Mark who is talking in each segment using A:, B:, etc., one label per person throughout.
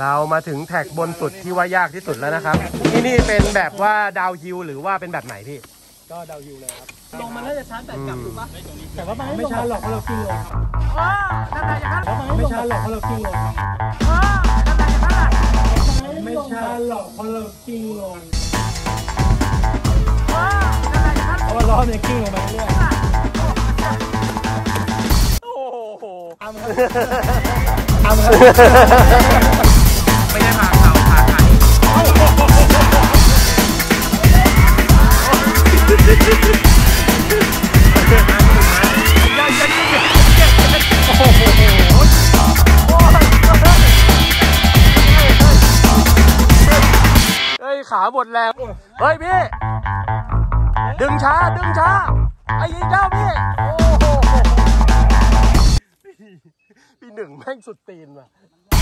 A: เรามาถึงแท็กบนสุดที่ว่ายากที่สุดแล้วนะครับ ที่นี่เป็นแบบว่าดาวฮิลหรือว่าเป็นแบบไหนพี่
B: ก็เดาอยู่เลยครับ
C: ลงมันน่าจะชาร์จแบตกลับถูกปะ
B: แต่ว่ามันไม่ช้าหรอกเพราะเรากิ้งลง
C: อ๋อนั่นไงอย่างนั้น
B: ไม่ช้าหรอกเพราะเรากิ้งลง
C: อ๋อนั่นไงอย่างนั้นอะ
B: ไม่ช้าหรอกเพราะเรากิ้งลง
C: อ๋อนั่นไงอย่างนั้น
B: เพราะว่าล้อมันยังกิ้งลงมาเรื่อย
A: โอ้โห
B: ๆทำครับ
A: ไม่ได้ผ่าเขาผ่าไข่เฮ้ยขาหมดแรงเฮ้ยพี่ ดึงช้า ดึงช้า ไอ้ยิงเจ้าพี่ โอ้โห พี่หนึ่งแม่งสุดตีนว่ะ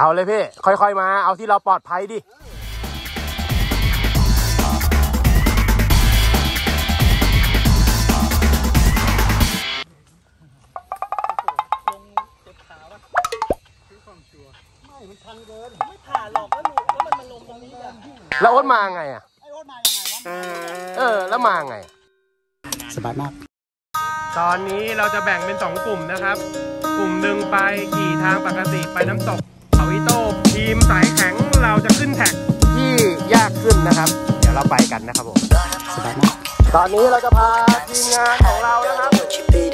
A: เอาเลยพี่ ค่อยๆมา เอาที่เราปลอดภัยดิ
C: ผ่าหลอกแล้วหลุดแล้วมันมาลงตรงนี้อะ
A: แล้วโอ๊ตมาไงอะเออ แล้วมาไง
B: สบายมาก
A: ตอนนี้เราจะแบ่งเป็น2กลุ่มนะครับ กลุ่มหนึ่งไปขี่ทางปกติไปน้ำตกเขา อิโต้ทีมสายแข็งเราจะขึ้นแท็กที่ยากขึ้นนะครับ เดี๋ยวเราไปกันนะครับผม
B: สบายมาก
A: ตอนนี้เราจะพาทีมงานของเรานะครับ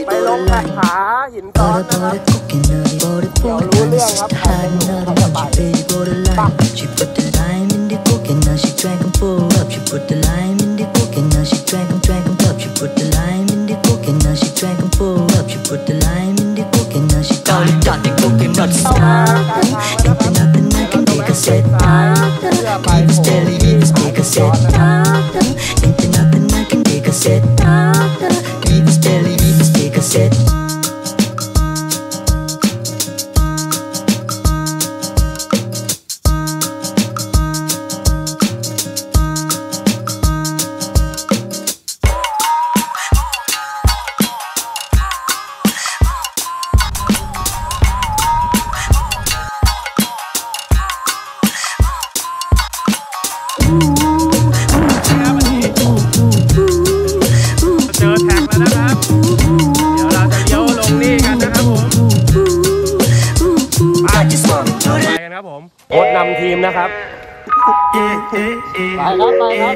A: ไปลงแท็กผาหินซ้อนนะครับเดี๋ยวรู้เรื่องครับใครจะอยู่ใครจะไป
D: She put the lime in the coke and now she drank 'em full up. She put the lime in the coconut She totally thought the coconut is oh. nothing. Ain't nothing I can make her say nothing? Keep steady,
A: make her say nothing. ครับ ไปครับ ไปครับ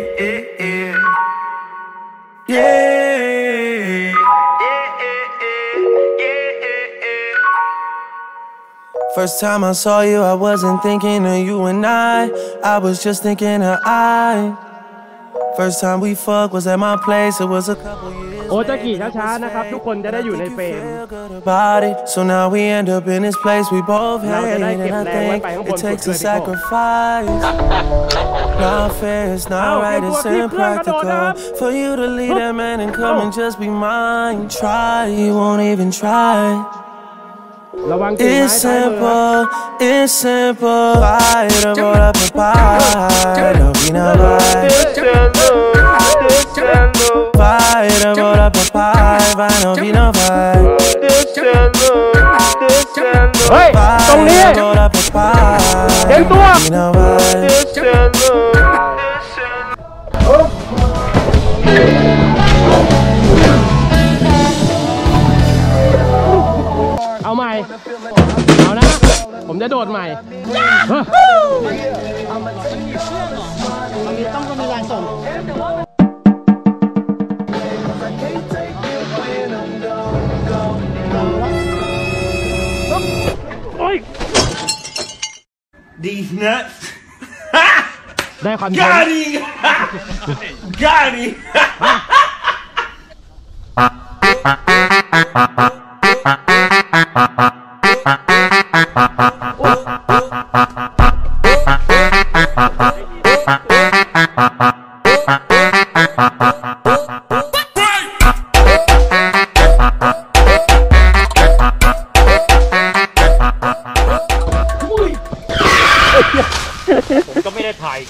E: First time I saw you, I wasn't thinking of you and I. I was just thinking of I. First time we fucked was at my place. It was a couple years.
A: โอ้จะขี่ช้าๆนะครับ ทุกคนจะได้อยู่ในเฟรม
E: Feel good about it. So now we end up in this place we both
A: Now
E: hate,
A: that I
E: and
A: get
E: I
A: that one
E: think
A: by one
E: it takes a
A: foot,
E: sacrifice. Not fair, it's
A: Ow,
E: not right,
A: get
E: it's
A: what keep going,
E: impractical
A: Madonna.
E: for you to leave that man and come and just be mine. Try, you won't even try.
A: ระวังกิ่งไม้
E: It's
A: ซ้ายมือ
E: simple, it's simple. Fight about up a pie. Don't be no lie. Fight about up a pie. Fight, don't be no fight.
A: เฮ้ยตรงนี้
E: Fight about up a pie.
A: เตรียมตัว
E: Don't be no fight.
A: เอาใหม่ เอานะ ผมจะโดดใหม่เฮ้ย
C: ต้องก็มีแรงส่ง
A: like.
F: These nuts. Got him! Got him!
E: ไม่ได้ถ่ายอี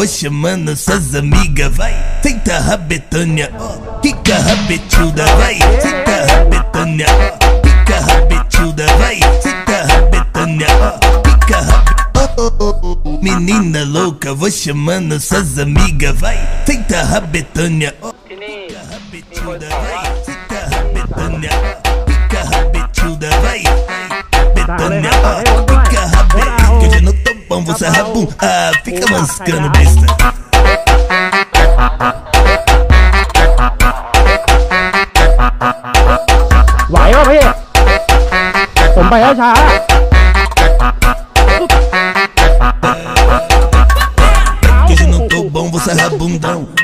F: vou chamando suas amigas, vai. Senta a rabetânia, ó. Fica rabetuda, vai. Senta a rabetânia, ó. Fica rabetuda, vai. Senta a rabetânia, ó. Fica rabetuda. Menina louca, vou chamando suas amigas, vai. Senta a rabetânia, ó. Fica rabetuda, vai. Senta a rabetânia, ó. Fica rabetuda, vai. Rabetânia, ó pão, você é rabum, ah, fica mascando besta. Vai, vai, vai. Vai, já.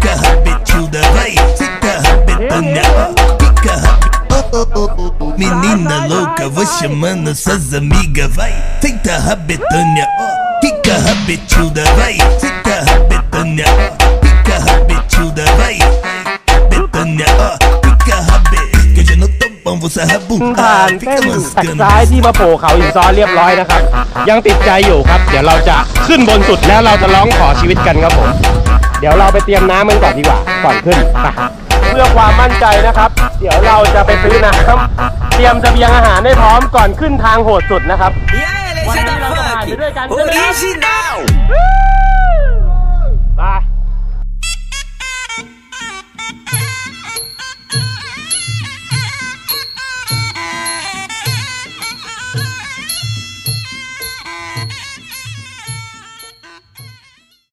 F: Fica rabetuda, vai. Senta a rabetânia, ó. Fica rabetuda. Menina louca, vou chamando suas amigas, vai. Senta a rabetânia, ó. Fica rabetuda, vai. Senta a rabetânia, ó. Fica rabetuda, vai. Betânia, ó. Fica rabe. Que hoje eu não tô bom, vou sarrar bum.
A: ๆผ่า
F: Ah,
A: น
F: fica
A: เส้นตัก
F: mascando.
A: ซ้ายที่มาโผล่เขาหินซ้อนเรียบร้อยนะครับ ยังติดใจอยู่ครับ เดี๋ยวเราจะขึ้นบนสุดแล้วเราจะร้องขอชีวิตกันครับผม เดี๋ยวเราไปเตรียมน้ำกันก่อนดีกว่าก่อนขึ้นไปเพื่อความมั่นใจนะครับ เดี๋ยวเราจะไปซื้อน้ำเตรียมเสบียงอาหารให้พร้อมก่อนขึ้นทางโหดสุดนะครับวันนี้เราจะผ่านไปด้วยกันใช่ไหมครับ